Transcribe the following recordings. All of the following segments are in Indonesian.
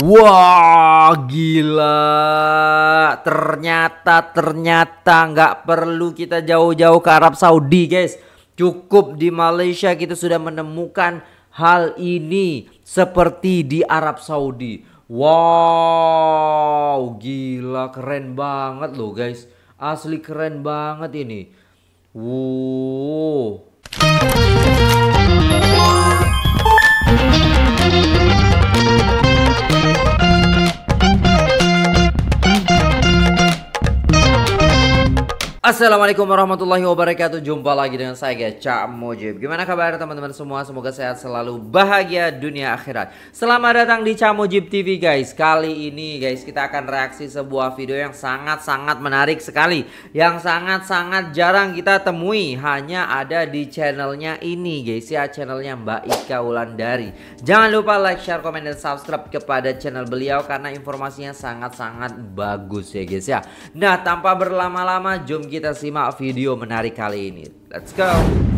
Wah, gila. Ternyata, ternyata nggak perlu kita jauh-jauh ke Arab Saudi, guys. Cukup di Malaysia kita sudah menemukan hal ini seperti di Arab Saudi. Wow, gila keren banget loh, guys. Asli keren banget ini. Wow. Assalamualaikum warahmatullahi wabarakatuh. Jumpa lagi dengan saya Cak Mojib Gimana kabar teman-teman semua? Semoga sehat selalu bahagia dunia akhirat. Selamat datang di Cak Mojib TV guys. Kali ini guys kita akan reaksi sebuah video yang sangat-sangat menarik sekali. Yang sangat-sangat jarang kita temui. Hanya ada di channelnya ini guys ya. Channelnya Mbak Ika Wulandari. Jangan lupa like, share, komen, dan subscribe kepada channel beliau Karena informasinya sangat-sangat bagus ya guys ya. Nah tanpa berlama-lama jom kita simak video menarik kali ini. Let's go.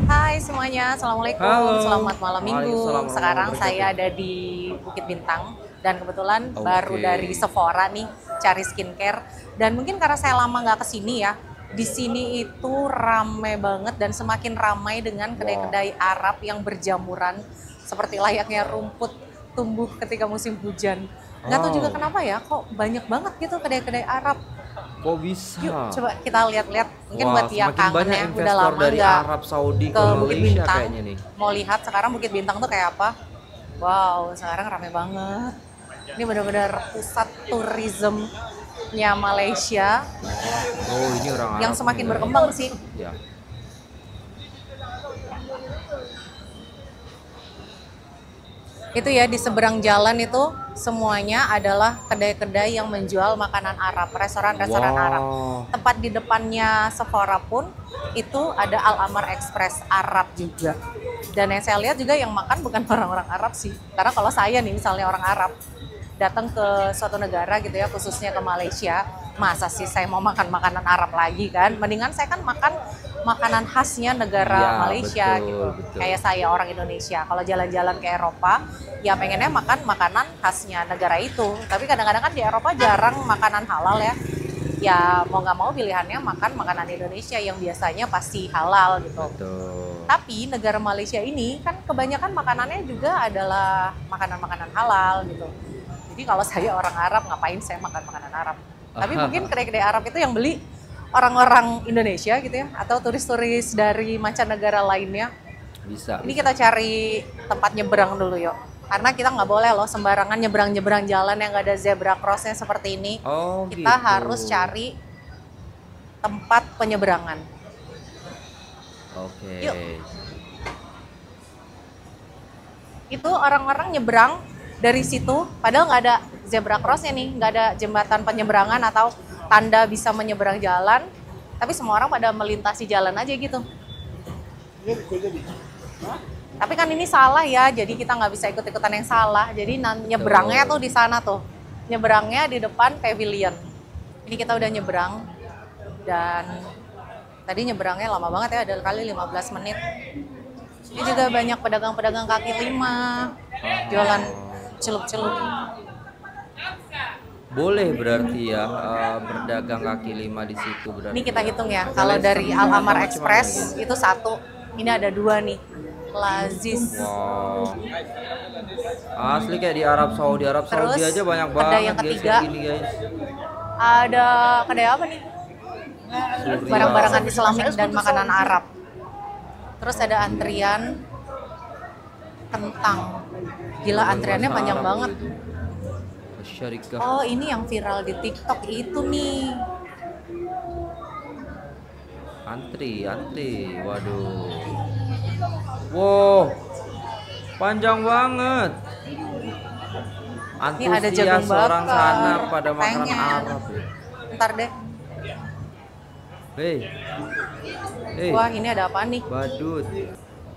Hai semuanya, Assalamualaikum. Halo. Selamat malam minggu. Sekarang saya ada di Bukit Bintang dan kebetulan okay. baru dari Sephora nih cari skincare. Dan mungkin karena saya lama nggak ke sini ya, di sini itu rame banget dan semakin ramai dengan kedai-kedai. Arab yang berjamuran seperti layaknya rumput tumbuh ketika musim hujan. Nggak oh. tahu juga kenapa ya, kok banyak banget gitu kedai-kedai Arab Kok bisa? Yuk coba kita lihat-lihat. Mungkin Wah, buat yang kangen ya udah lama dari Arab Saudi ke, ke Bukit Bintang. Kayaknya nih. Mau lihat sekarang Bukit Bintang tuh kayak apa? Wow, sekarang rame banget. Ini benar-benar pusat turismenya Malaysia. Oh, ini orang Yang semakin berkembang sih. Ya. Itu ya di seberang jalan itu semuanya adalah kedai-kedai yang menjual makanan Arab, restoran-restoran wow. Arab. Tempat di depannya Sephora pun itu ada Al Amar Express Arab juga. Dan yang saya lihat juga yang makan bukan orang-orang Arab sih. Karena kalau saya nih misalnya orang Arab datang ke suatu negara gitu ya, khususnya ke Malaysia, masa sih saya mau makan makanan Arab lagi kan? Mendingan saya kan makan makanan khasnya negara ya, Malaysia betul, gitu. Betul. Kayak saya orang Indonesia. Kalau jalan-jalan ke Eropa, ya pengennya makan makanan khasnya negara itu. Tapi kadang-kadang kan di Eropa jarang makanan halal ya. Ya mau nggak mau pilihannya makan makanan Indonesia yang biasanya pasti halal gitu. Betul. Tapi negara Malaysia ini kan kebanyakan makanannya juga adalah makanan-makanan halal gitu. Jadi kalau saya orang Arab ngapain saya makan makanan Arab? Tapi mungkin kedai-kedai Arab itu yang beli orang-orang Indonesia gitu ya atau turis-turis dari mancanegara lainnya. Bisa ini kita cari tempat nyebrang dulu yuk. Karena kita nggak boleh loh sembarangan nyebrang-nyebrang jalan yang nggak ada zebra crossnya seperti ini. Oh, kita gitu. harus cari tempat penyeberangan. Oke. Okay. yuk. Itu orang-orang nyebrang dari situ padahal nggak ada zebra crossnya nih nggak ada jembatan penyeberangan atau tanda bisa menyeberang jalan, tapi semua orang pada melintasi jalan aja gitu. Tapi kan ini salah ya, jadi kita nggak bisa ikut-ikutan yang salah. Jadi nyebrangnya tuh di sana tuh, nyebrangnya di depan pavilion. Ini kita udah nyebrang dan tadi nyebrangnya lama banget ya, ada kali 15 menit. Ini juga banyak pedagang-pedagang kaki lima, jualan celup-celup. Boleh berarti ya uh, berdagang kaki lima di situ berarti. Ini kita hitung ya. Kalau dari Al Amar Express itu satu, ini ada dua nih. Lazis. Wow. Asli kayak di Arab Saudi, Arab Terus, Saudi aja banyak banget yang ketiga, guys, ini guys. Ada kedai apa nih? Barang-barangan Islamik dan makanan Arab. Terus ada antrian kentang. Gila antriannya panjang banget. Oh, ini yang viral di TikTok itu nih. Antri, antri. Waduh. Wow. Panjang banget. Antusias ini ada jagung bakar. orang sana pada makanan Arab. Ntar deh. Hei. Hey. Wah, ini ada apa nih? Badut.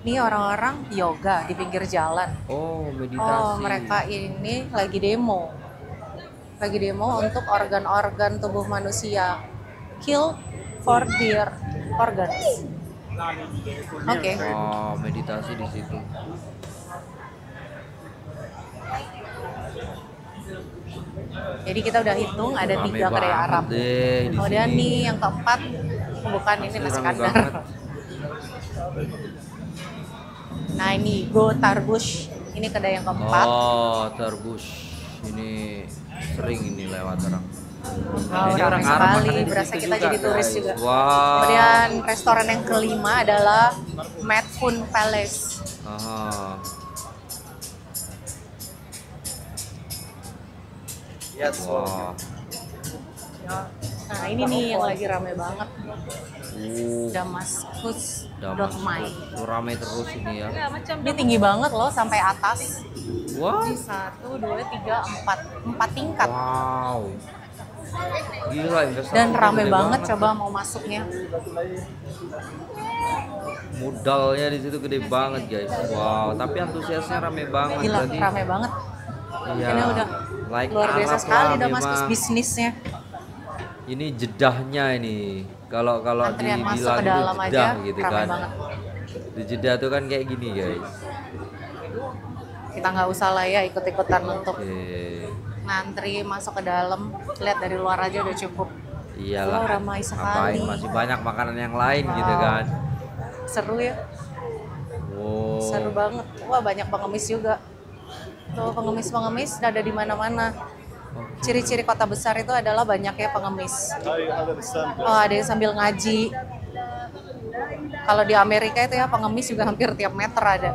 Ini orang-orang yoga di pinggir jalan. Oh, meditasi. Oh, mereka ini lagi demo lagi demo untuk organ-organ tubuh manusia kill for their organs. Oke. Okay. Oh, meditasi di situ. Jadi kita udah hitung ada Rame tiga banget Arab. deh di Kemudian sini. nih yang keempat bukan ini rame kandar. Nah ini Go Tarbush. Ini kedai yang keempat. Oh, terbus. Ini sering ini lewat orang. Wow, ini orang Arab sekali. Berasa kita jadi turis guys. juga. Wow. Kemudian restoran yang kelima adalah Madfun Palace. Aha. Yes. Wah. Nah ini nih yang lagi rame banget. Uh, Damaskus. Tuh rame terus ini ya. Ini tinggi banget loh sampai atas. Wah. Ini satu, dua, tiga, empat, empat tingkat. Wow. Gila investasi Dan rame gede banget coba mau masuknya. Modalnya di situ gede banget guys. Wow, tapi antusiasnya rame banget. Gila, Berarti rame banget. Iya. Ini udah like luar biasa sekali Damaskus memang. bisnisnya. Ini jedahnya ini. Kalau kalau dibilang itu dalam aja jedah gitu kan. banget. Di Jeddah tuh kan kayak gini guys. Kita nggak usah lah ya ikut-ikutan untuk ngantri masuk ke dalam. Lihat dari luar aja udah cukup. Iyalah. Wow, ramai sekali. Ngapain? Masih banyak makanan yang lain gitu Wow. kan. Seru ya, Wow. seru banget. Wah banyak pengemis juga. Tuh pengemis-pengemis ada di mana-mana. Ciri-ciri kota besar itu adalah banyaknya pengemis. Oh, ada yang sambil ngaji. Kalau di Amerika itu ya pengemis juga hampir tiap meter ada.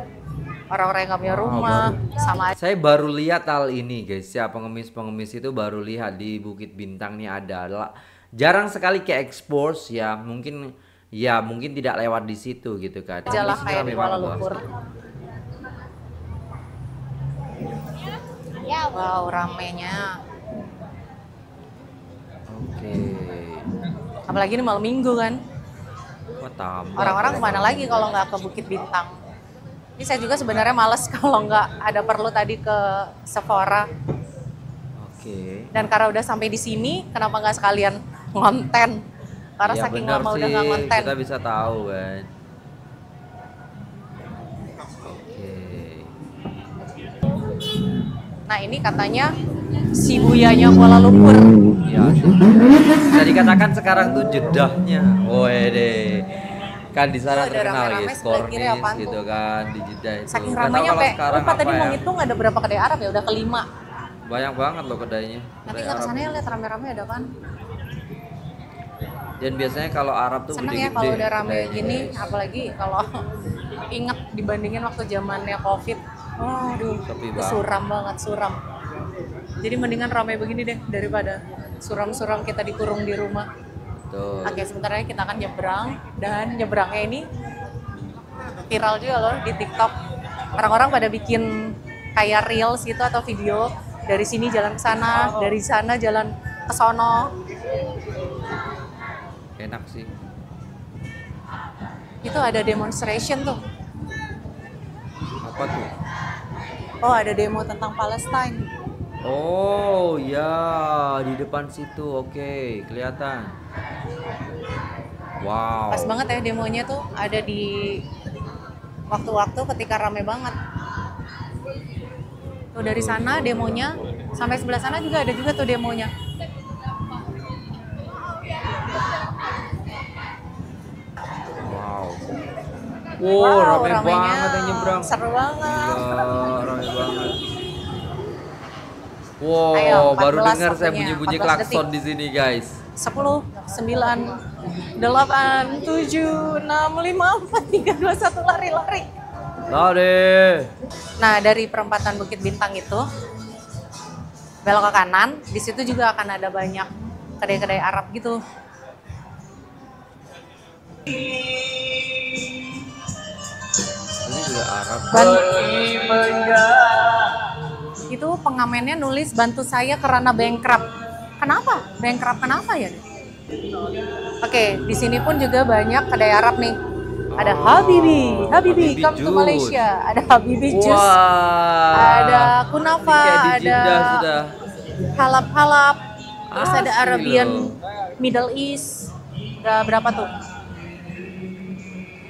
Orang-orang yang nggak punya rumah, sama aja. Saya baru lihat hal ini guys ya pengemis-pengemis itu baru lihat di Bukit Bintang nih ada Lah, jarang sekali ke expose ya mungkin ya mungkin tidak lewat di situ gitu kan. Jalan Ini kayak di Kuala. Lumpur. Wow, ramenya. Oke. Apalagi ini malam minggu kan. Tambah. Orang-orang ke mana lagi kalau nggak ke Bukit Bintang? Ini saya juga sebenarnya males kalau nggak ada perlu tadi ke Sephora. Oke. Dan karena udah sampai di sini, kenapa nggak sekalian ngonten? Karena Ya, saking lama udah sih, nggak ngonten. Kita bisa tahu kan. Oke. Nah ini katanya Shibuyanya Kuala Lumpur. Ya, bisa dikatakan sekarang tuh jedahnya. Wede. Kan di sana Oh, terkenal kiri Cornish gitu kan di Jeddah itu. Saking ramainya sampai sekarang lupa tadi mau ya. ngitung ada berapa kedai Arab ya? Udah kelima. Banyak banget loh kedainya. Nanti Kedai kita Arab. ke sana ya lihat rame-rame ada kan? Dan biasanya kalau Arab tuh Seneng ya kalau udah rame kedainya, gini, apalagi kalau inget dibandingin waktu zamannya covid. Waduh, banget. suram banget, suram. Jadi mendingan ramai begini deh daripada suram-suram kita dikurung di rumah. Tuh. Oke, sebentar lagi kita akan nyebrang dan nyebrangnya ini viral juga loh di TikTok. Orang-orang pada bikin kayak reels gitu atau video dari sini jalan ke sana, dari sana jalan ke sono. Enak sih. Itu ada demonstration tuh. Apa tuh? Oh, ada demo tentang Palestine. Oh ya di depan situ, oke kelihatan. Wow. Pas banget ya demonya tuh ada di waktu-waktu ketika rame banget. Tuh dari sana demonya sampai sebelah sana juga ada juga tuh demonya. Wow. Wow, rame ramenya. banget yang nyebrang. Seru banget. Gila, rame banget. Wow, Ayo, 14 baru dengar saya bunyi-bunyi 14 klakson detik. di sini, guys. 10, 9, 8, 7, 6, 5, 4, 3, 2, 1, lari, lari. Lari. Nah, dari perempatan Bukit Bintang itu, belok ke kanan, di situ juga akan ada banyak kedai-kedai Arab gitu. Ini juga Arab. Ban- itu pengamennya nulis bantu saya karena bankrupt. Kenapa? Bankrupt kenapa ya? Oke, di sini pun juga banyak kedai Arab nih. Ada Oh, Habibi, Habibi, Habibi come to Juice. Malaysia. Ada Habibi Juice, Wah. ada kunafa, ada halap-halap, terus ada Arabian. Middle East. Udah berapa tuh?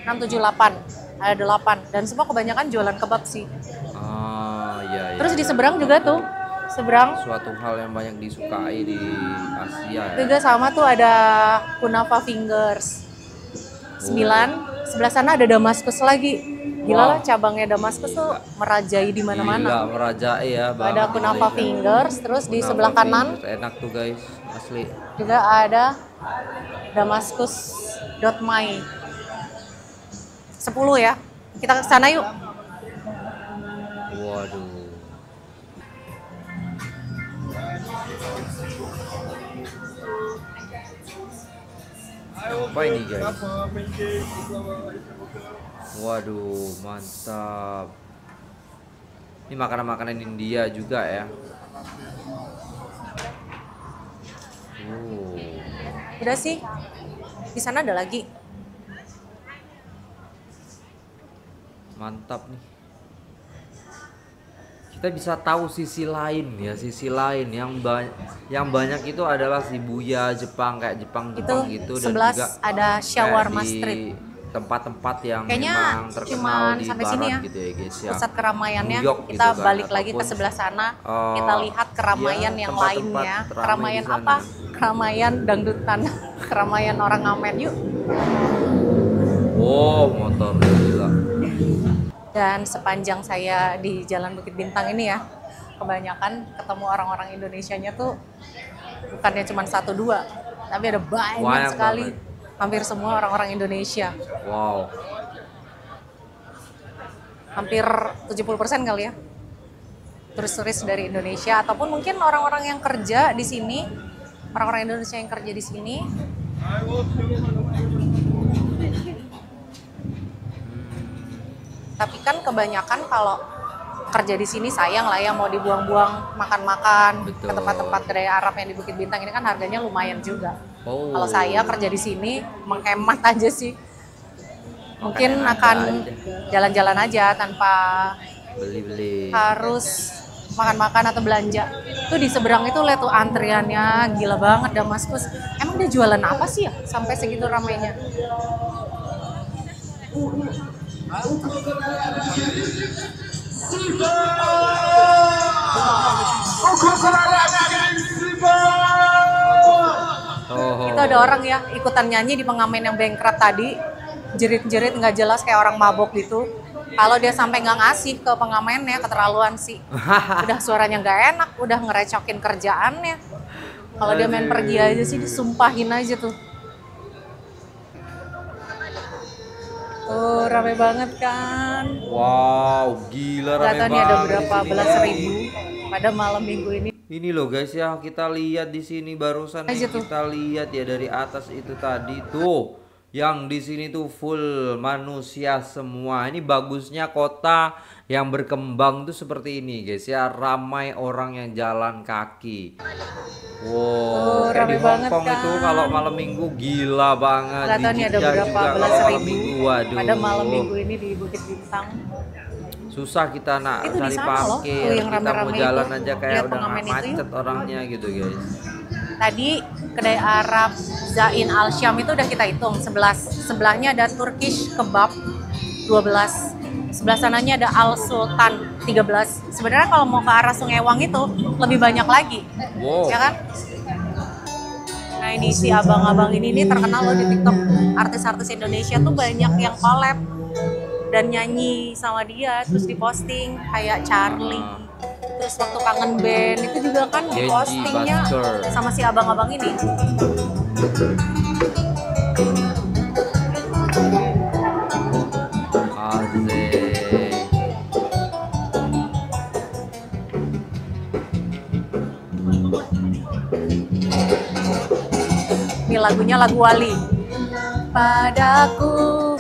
6, 7, 8. Ada 8. Dan semua kebanyakan jualan kebab sih. Ah, iya. Terus di seberang juga tuh seberang. Suatu hal yang banyak disukai di Asia ya. Juga sama tuh ada Kunafa Fingers. Sembilan. Sebelah sana ada Damaskus lagi. Gila Wow. lah cabangnya Damaskus tuh merajai di Gila, mana-mana. merajai ya. Ada di Kunafa Malaysia. Fingers, terus di Kunafa sebelah kanan Fingers. Enak tuh guys, asli. juga ada Damaskus my 10 ya. Kita ke sana yuk. Waduh. Apa ini guys? Waduh, mantap. Ini makanan-makanan India juga ya. Oh. Udah sih. Di sana ada lagi. mantap nih kita bisa tahu sisi lain ya sisi lain yang banyak yang banyak itu adalah Shibuya Jepang kayak Jepang Itu Jepang gitu dan juga ada shawarma street. tempat-tempat yang Kayaknya memang terkenal di sampai barat sini ya. gitu ya guys ya Pusat keramaiannya New York kita gitu kan, balik lagi ke ataupun, sebelah sana. eh, kita lihat keramaian ya, yang tempat-tempat lainnya. ramai Keramaian apa? Keramaian dangdutan. keramaian orang ngamen yuk. wow motor gila Dan sepanjang saya di Jalan Bukit Bintang ini ya, kebanyakan ketemu orang-orang Indonesianya tuh bukannya cuma satu dua, tapi ada banyak, Banyak sekali. banget. Hampir semua orang-orang Indonesia. wow Hampir 70% kali ya. Turis-turis dari Indonesia ataupun mungkin orang-orang yang kerja di sini, orang-orang Indonesia yang kerja di sini tapi kan kebanyakan kalau kerja di sini sayang lah ya mau dibuang-buang makan-makan Betul. ke tempat-tempat kedai Arab yang di Bukit Bintang ini kan harganya lumayan juga. oh Kalau saya kerja di sini menghemat aja sih. Mungkin Makanya akan aja. jalan-jalan aja tanpa beli-beli harus makan-makan atau belanja. Tuh di seberang itu lihat tuh antriannya gila banget Damaskus. Emang dia jualan apa sih ya sampai segitu ramainya? oh Itu ada orang ya ikutan nyanyi di pengamen yang bengkrat tadi, jerit-jerit nggak jelas kayak orang mabok gitu. Kalau dia sampai nggak ngasih ke pengamennya keterlaluan sih. Udah suaranya nggak enak, udah ngerecokin kerjaannya. Kalau dia main pergi aja sih disumpahin aja tuh. Tuh rame banget kan. wow gila rame tahu nih ada banget berapa belas ribu pada malam minggu ini. Ini loh guys ya kita lihat di sini barusan nih, tuh. kita lihat ya dari atas itu tadi tuh yang di sini tuh full manusia semua. Ini bagusnya kota yang berkembang tuh seperti ini guys ya ramai orang yang jalan kaki. Wow, Tuh, kayak di Hongkong itu kan. kalau malam minggu gila banget. Gak Di ada juga kalau belas malam ribu minggu, waduh. pada malam minggu ini di Bukit Bintang. susah kita nak Itu cari loh, parkir yang kita mau jalan itu. aja kayak Lihat udah pengamen itu macet orangnya gitu guys Tadi kedai Arab Zain Al Syam itu udah kita hitung 11. Sebelahnya ada Turkish Kebab 12. Sebelah sananya ada Al Sultan 13. Sebenarnya kalau mau ke arah Sungai Wang itu lebih banyak lagi. wow Ya kan? Nah ini si abang-abang ini nih terkenal loh di TikTok. Artis-artis Indonesia tuh banyak yang collab dan nyanyi sama dia terus diposting kayak Charlie. Terus waktu kangen band itu juga kan Genji Buster. sama si abang-abang ini. Lagunya lagu Wali. Padaku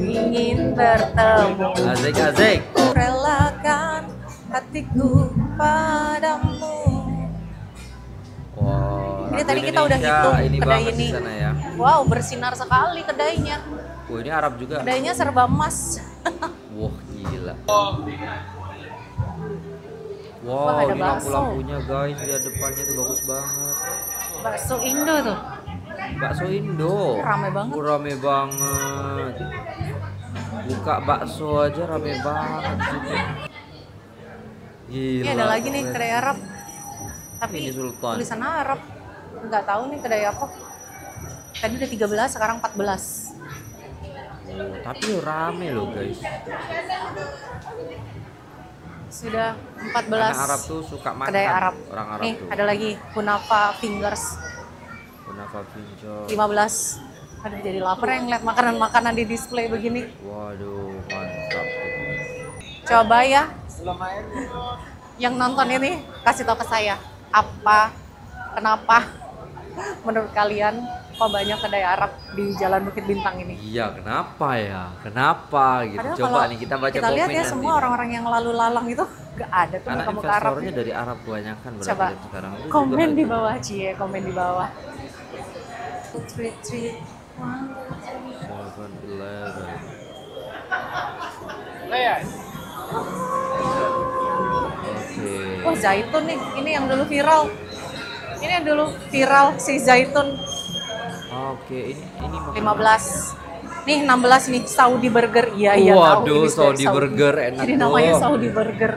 ingin bertemu asik. Ku relakan hatiku padamu. Wow. Ini tadi kita udah Indonesia hitung ini kedai ini. sana ya. Wow, bersinar sekali kedainya. Wah ini Arab juga. Kedainya serba emas. Wah gila. Wow, Wah, ada ini lampu-lampunya guys di depannya tuh bagus banget. Bakso Indo tuh. Bakso Indo. Rame banget. Uh, rame banget. Buka bakso aja rame banget gitu. Ini Gila, ada lagi nih kedai Arab. Tapi Ini Sultan. tulisan Arab. Nggak tahu nih kedai apa. Tadi udah 13, sekarang 14. Oh, tapi rame loh guys. Sudah 14. Karena Arab tuh suka makan. kedai Arab. Orang Arab nih, tuh. ada lagi Kunafa Fingers Kunafa Pinjol. 15. Aduh, jadi lapar yang ngeliat makanan-makanan di display begini. Waduh, mantap. Coba ya. Yang nonton ini kasih tahu ke saya apa, kenapa menurut kalian kok banyak kedai Arab di Jalan Bukit Bintang ini? Iya, kenapa ya? Kenapa gitu? Padahal Coba nih kita baca kita komen lihat ya nanti. semua orang-orang yang lalu lalang itu gak ada tuh Karena muka-muka Arab. investornya dari Arab kebanyakan berarti Coba sekarang. Itu komen di bawah Cie, komen di bawah. Tweet, tweet. 7-Eleven. Oke. Wah zaitun nih, ini yang dulu viral. Ini yang dulu viral si zaitun Oke, ini ini makanan- 15. Nih 16 nih Saudi Burger. Iya iya Waduh, dari Saudi Burger enak Jadi namanya tuh. Saudi Burger.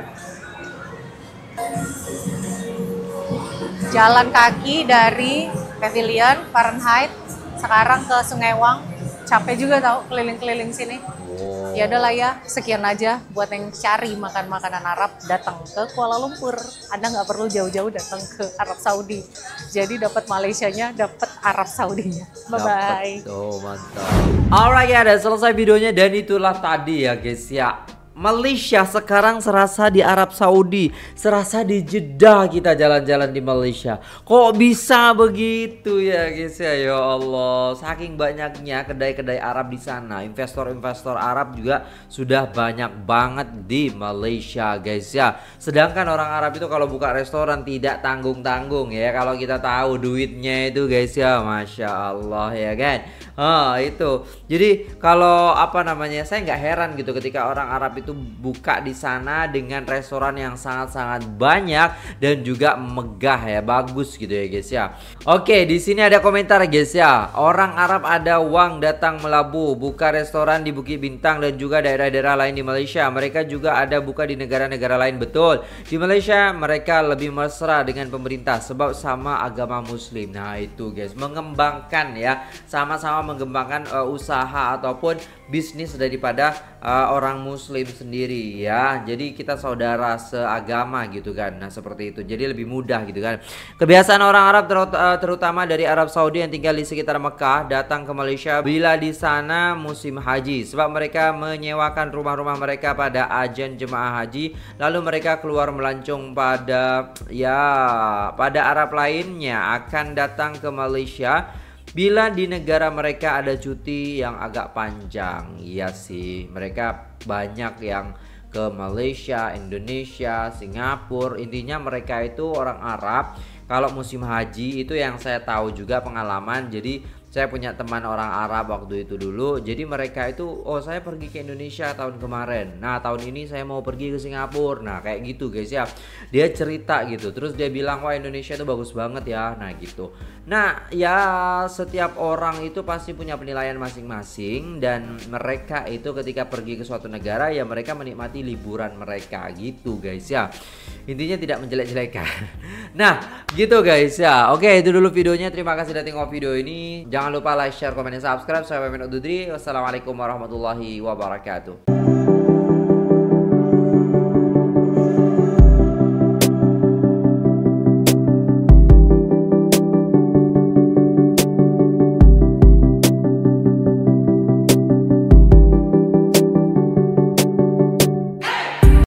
Jalan kaki dari Pavilion Fahrenheit sekarang ke Sungai Wang. Capek juga tahu keliling-keliling sini. Wow. Ya udahlah ya, sekian aja buat yang cari makan makanan Arab datang ke Kuala Lumpur. Anda nggak perlu jauh-jauh datang ke Arab Saudi. Jadi dapat Malaysianya, dapat Arab Saudinya. Bye bye. Dapet. Oh, mantap. Alright ya, udah selesai videonya dan itulah tadi ya guys ya. Malaysia sekarang serasa di Arab Saudi, serasa di Jeddah kita jalan-jalan di Malaysia. Kok bisa begitu ya guys ya? Ya Allah, saking banyaknya kedai-kedai Arab di sana, investor-investor Arab juga sudah banyak banget di Malaysia guys ya. Sedangkan orang Arab itu kalau buka restoran tidak tanggung-tanggung ya. Kalau kita tahu duitnya itu guys ya, masya Allah ya kan. Ah itu. Jadi kalau apa namanya, saya nggak heran gitu ketika orang Arab itu buka di sana dengan restoran yang sangat-sangat banyak dan juga megah ya, bagus gitu ya guys ya. Oke, di sini ada komentar guys ya. Orang Arab ada uang datang melabuh, buka restoran di Bukit Bintang dan juga daerah-daerah lain di Malaysia. Mereka juga ada buka di negara-negara lain betul. Di Malaysia mereka lebih mesra dengan pemerintah sebab sama agama Muslim. Nah itu guys, mengembangkan ya, sama-sama mengembangkan uh, usaha ataupun bisnis daripada uh, orang Muslim sendiri ya. Jadi kita saudara seagama gitu kan. Nah seperti itu. Jadi lebih mudah gitu kan. Kebiasaan orang Arab uh, terutama dari Arab Saudi yang tinggal di sekitar Mekah datang ke Malaysia bila di sana musim haji sebab mereka menyewakan rumah-rumah mereka pada ajan jemaah haji lalu mereka keluar melancong pada ya pada Arab lainnya akan datang ke Malaysia Bila di negara mereka ada cuti yang agak panjang, iya sih, mereka banyak yang ke Malaysia, Indonesia, Singapura. Intinya mereka itu orang Arab. Kalau musim haji itu yang saya tahu juga pengalaman. Jadi saya punya teman orang Arab waktu itu dulu. Jadi mereka itu, oh saya pergi ke Indonesia tahun kemarin. Nah tahun ini saya mau pergi ke Singapura. Nah kayak gitu guys ya. Dia cerita gitu. Terus dia bilang wah Indonesia itu bagus banget ya. Nah gitu. Nah ya setiap orang itu pasti punya penilaian masing-masing dan mereka itu ketika pergi ke suatu negara ya mereka menikmati liburan mereka gitu guys ya. Intinya tidak menjelek-jelekan. Nah gitu guys ya. Oke itu dulu videonya. Terima kasih sudah tengok video ini. Jangan lupa like, share, komen, dan subscribe. Saya Pemin Ududri. Wassalamualaikum warahmatullahi wabarakatuh.